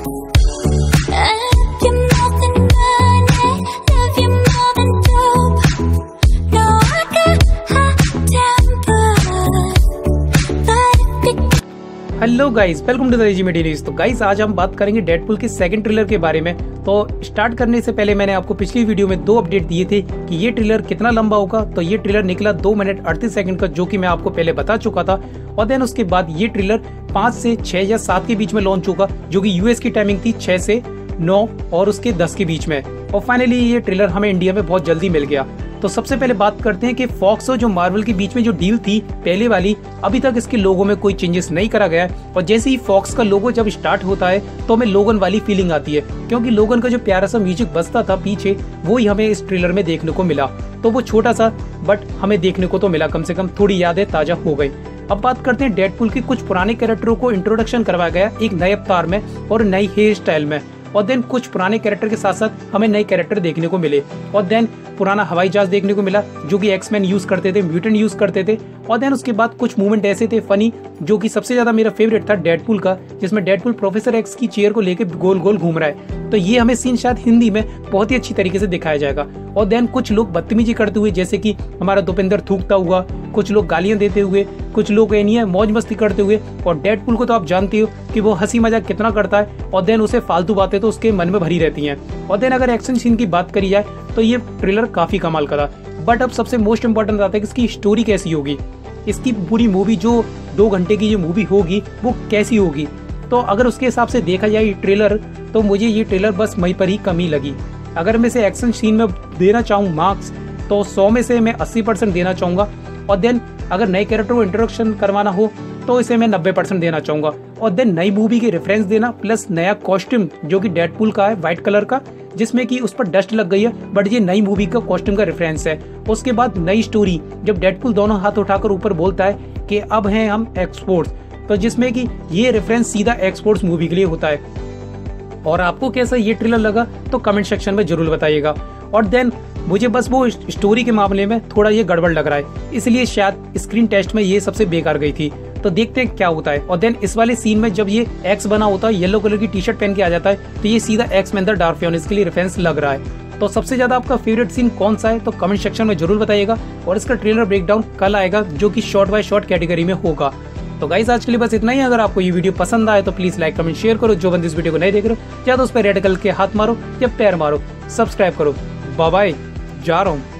Hello guys welcome to the रेजी news तो guys आज हम बात करेंगे डेडपुल के सेकंड ट्रेलर के बारे में। तो स्टार्ट करने से पहले मैंने आपको पिछली वीडियो में दो अपडेट दिए थे कि ये ट्रेलर कितना लंबा होगा। तो ये ट्रेलर निकला दो मिनट अड़तीस सेकंड का, जो कि मैं आपको पहले बता चुका था। और देन उसके बाद ये ट्रेलर पाँच से छह या सात के बीच में लॉन्च होगा, जो कि यूएस की टाइमिंग थी छह से नौ और उसके दस के बीच में। और फाइनली ये ट्रेलर हमें इंडिया में बहुत जल्दी मिल गया। तो सबसे पहले बात करते हैं कि फॉक्स और जो मार्वल के बीच में जो डील थी, पहले वाली, अभी तक इसके लोगों में कोई चेंजेस नहीं करा गया और जैसे ही फॉक्स का लोगो जब स्टार्ट होता है तो हमें लोगन वाली फीलिंग आती है। क्योंकि लोगन का जो प्यारा सा म्यूज़िक बजता था पीछे वो ही हमें इस ट्रेलर में देखने को मिला। तो वो छोटा सा बट हमें देखने को तो मिला। कम से कम थोड़ी यादें ताज़ा हो गई। अब बात करते हैं डेडपुल के कुछ पुराने कैरेक्टरों को इंट्रोडक्शन करवाया गया एक नए अवतार में और नई हेयर स्टाइल में। और देन कुछ पुराने कैरेक्टर के साथ साथ हमें नए कैरेक्टर देखने को मिले। और देन पुराना हवाई जहाज़ देखने को मिला, जो कि एक्समैन यूज़ करते थे म्यूटेंट यूज़ करते थे। और देन उसके बाद कुछ मूवमेंट ऐसे थे फनी जो कि सबसे ज़्यादा मेरा फेवरेट था डेडपुल का, जिसमें डेडपुल प्रोफेसर एक्स की चेयर को लेकर गोल गोल घूम रहा है। तो ये हमें सीन शायद हिंदी में बहुत ही अच्छी तरीके से दिखाया जाएगा। और देन कुछ लोग बदतमीजी करते हुए, जैसे कि हमारा दोपेंद्र थूकता हुआ, कुछ लोग गालियाँ देते हुए, कुछ लोग ये नहीं है मौज मस्ती करते हुए। और डेडपुल को तो आप जानते हो कि वो हँसी मज़ाक कितना करता है, और देन उसे फालतू बातें तो उसके मन में भरी रहती हैं। और देन अगर एक्शन सीन की बात करी जाए तो ये ट्रेलर काफ़ी कमाल का था। बट अब सबसे मोस्ट इम्पोर्टेंट आता है कि इसकी स्टोरी कैसी होगी। इसकी पूरी मूवी जो दो घंटे की जो मूवी होगी, वो कैसी होगी? तो अगर उसके हिसाब से देखा जाए ट्रेलर तो मुझे ये ट्रेलर बस वहीं पर ही कमी लगी। अगर मैं इसे एक्शन सीन में देना चाहूँ मार्क्स तो 100 में से मैं 80 परसेंट देना चाहूँगा। और देन अगर नए कैरेक्टर को इंट्रोडक्शन करवाना हो तो इसे मैं 90 परसेंट देना चाहूँगा। और देन नई मूवी के रेफरेंस देना प्लस नया कॉस्ट्यूम जो कि डेडपुल का है व्हाइट कलर का जिसमें कि उस पर डस्ट लग गई है बट ये नई मूवी का कॉस्ट्यूम का रेफरेंस है। उसके बाद नई स्टोरी जब डेडपुल दोनों हाथ उठाकर ऊपर बोलता है कि अब हैं हम एक्सपोर्ट्स तो जिसमें कि ये रेफरेंस सीधा एक्सपोर्ट्स मूवी के लिए होता है। और आपको कैसा ये ट्रेलर लगा तो कमेंट सेक्शन में ज़रूर बताइएगा। और देन मुझे बस वो स्टोरी के मामले में थोड़ा ये गड़बड़ लग रहा है। इसलिए शायद स्क्रीन टेस्ट में ये सबसे बेकार गई थी। तो देखते हैं क्या होता है। और देन इस वाले सीन में जब ये एक्स बना होता है येलो कलर की टी शर्ट पहन के आ जाता है तो ये सीधा एक्स में अंदर डार्क फियोन, इसके लिए रेफरेंस लग रहा है। तो सबसे ज़्यादा आपका फेवरेट सीन कौन सा है तो कमेंट सेक्शन में ज़रूर बताइएगा। और इसका ट्रेलर ब्रेकडाउन कल आएगा, जो कि शॉर्ट बाय शॉर्ट कैटेगरी में होगा। तो गाइस आज के लिए बस इतना ही। अगर आपको ये वीडियो पसंद आए तो प्लीज़ लाइक कमेंट शेयर करो। जो बंद इस वीडियो को नहीं देख रहे हो, या तो उस पर रेड कलर के हाथ मारो, या पैर मारो। सब्सक्राइब करो। बाय जा रहा हूँ।